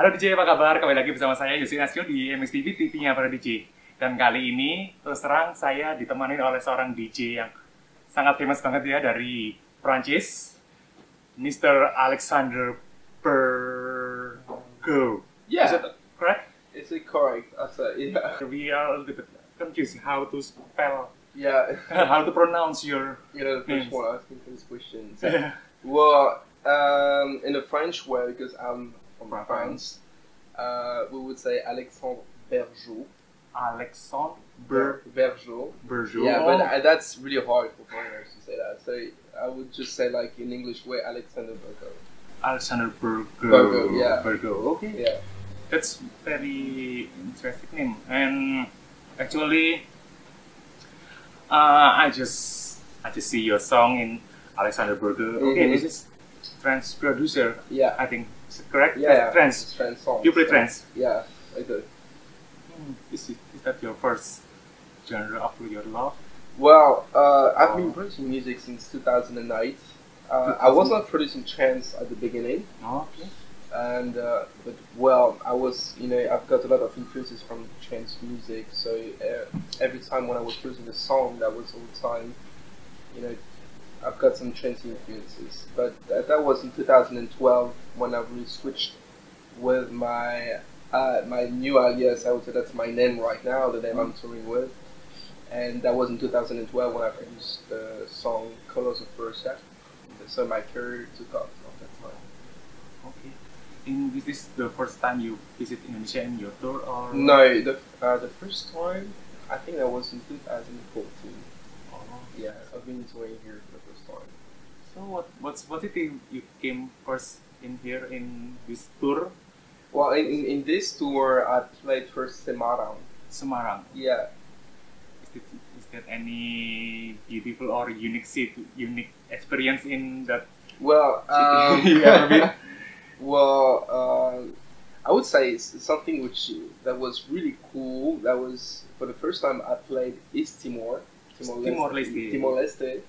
Halo DJ, apa kabar? Kembali lagi bersama saya Yosi Nasio di MXTV TV-nya para DJ. Dan kali ini terus terang saya ditemani oleh seorang DJ yang sangat famous banget ya dari Prancis, Mr. Alexander Bergo. Yeah. Is it correct? Is it correct? I said, yeah. We are a little bit confused how to spell, Yeah. how to pronounce your You know, the first one asking for this question. So, well, um, in the French way, because I'm from From France, uh, we would say Alexandre Bergheau. Alexandre Ber- Bergheau. Bergheau. Yeah, but uh, that's really hard for foreigners to say that. So I would just say, like, in English way, Alexander Bergheau. Alexander Bergheau. Bergheau, yeah. Bergheau. Okay. Yeah. That's very interesting name. And actually, uh, I just I just see your song in Alexander Berger. Okay, Mhm. this is French producer. Yeah. I think is it correct. Yeah, yeah. Trance. Trance songs. You play yeah. trance. Yeah, I do. Hmm, Is it is that your first genre after your love? Well, uh, I've Oh. been producing music since 2008. Uh, I was not producing trance at the beginning, Okay. and uh, but well, I was you know I've got a lot of influences from trance music. So uh, every time when I was producing a song, that was all the time, you know, I've got some trance influences. But that, that was in 2012 when I really switched with my uh, my new alias. I would say that's my name right now, the name I'm touring with. And that was in 2012 when I produced the song Colors of Persia. So my career took off at that time. Okay. and this is the first time you visit Indonesia in your tour, or No, the uh, the first time I think that was in 2014. Yeah, I've been touring here for the first time. So what what's what it you you came first in here in this tour Well, in, in, in this tour, I played first Semarang. Semarang? Yeah, Is, it, is that any beautiful or unique city, unique experience in that well, um, yeah, well, um, I would say it's something which that was really cool. That was for the first time I played East Timor, Timor-Leste. Timor Leste,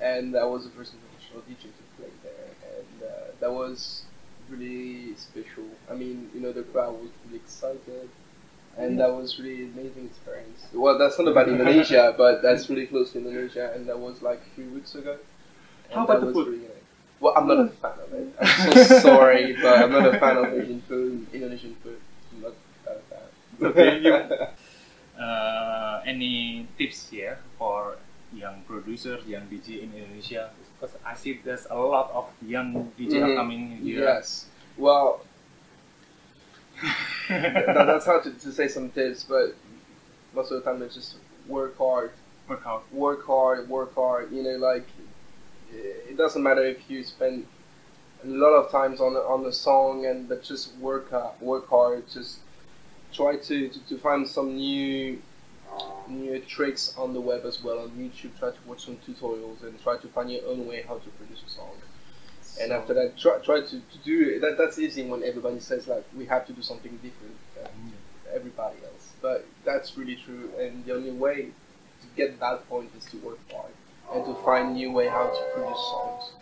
and I was the first international DJ to play there, and uh, that was really special. I mean, you know, the crowd was really excited. And that was really amazing experience. Well, that's not about Indonesia, but that's really close to Indonesia, and that was like three weeks ago. How about the food? really. Well, I'm not a fan of it. I'm so sorry, but I'm not a fan of Asian food, Indonesian food. I'm not a fan. Okay, you- uh, any tips here for young producers, young DJ in Indonesia? Because I see there's a lot of young DJ Mhm. coming here. Yes. Well, that, that's hard to, to say some tips, but most of the time it's just work hard, Workout. work hard, work hard. You know, like it doesn't matter if you spend a lot of times on on the song and but just work hard, work hard. Just try to, to, to find some new new tricks on the web as well on YouTube. Try to watch some tutorials and try to find your own way how to produce a song. And after that, try, try to, to do it. That, that's easy when everybody says like we have to do something different than everybody else. But that's really true. And the only way to get that point is to work hard and to find new way how to produce songs.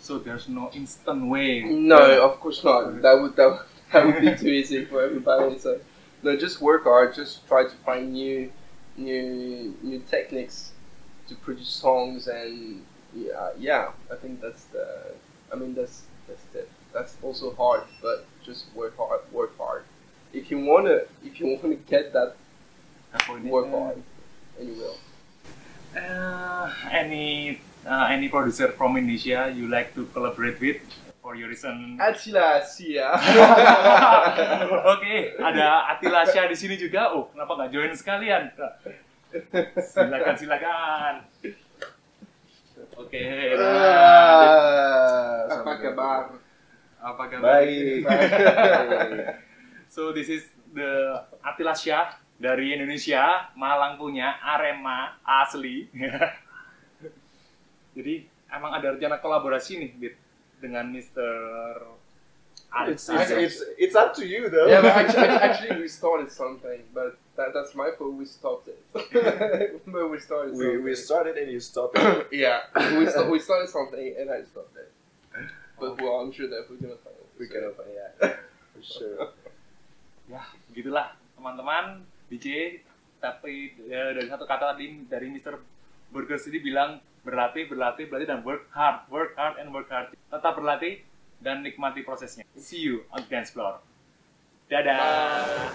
So there's no instant way. No, of course not. That would that, that would be too easy for everybody. So no, just work hard. Just try to find new new new techniques to produce songs and yeah, yeah. I think that's the. I mean that's that's the, that's also hard, but just work hard. Work hard. If you wanna if you wanna get that, work hard, and you will. Uh, any uh, any producer from Indonesia you like to collaborate with for your recent? Atila Sia. Oke, ada Atila Syah di sini juga. Oh, kenapa nggak join sekalian? Silakan, silakan. Oke. nah, Ah, Apa kabar? apa kabar? Baik. So this is the Atila Syah dari Indonesia, Malang punya Arema asli. Jadi emang ada rencana kolaborasi nih Dit, dengan Mr. It's, Alex. it's, it's, it's up to you though. Yeah, but actually, actually we started something, but that, that's my fault. We stopped it. but we started. we, Something. we started and you stopped it. yeah, we, sta- we started something and I stopped it. But well, I'm sure that we're gonna find it. we cannot find yeah. For sure. Ya, begitulah teman-teman DJ. Tapi ya, dari satu kata tadi dari Mr. Burger sendiri bilang berlatih, berlatih, berlatih dan work hard, work hard and work hard. Tetap berlatih dan nikmati prosesnya. See you on the dance floor. Dadah.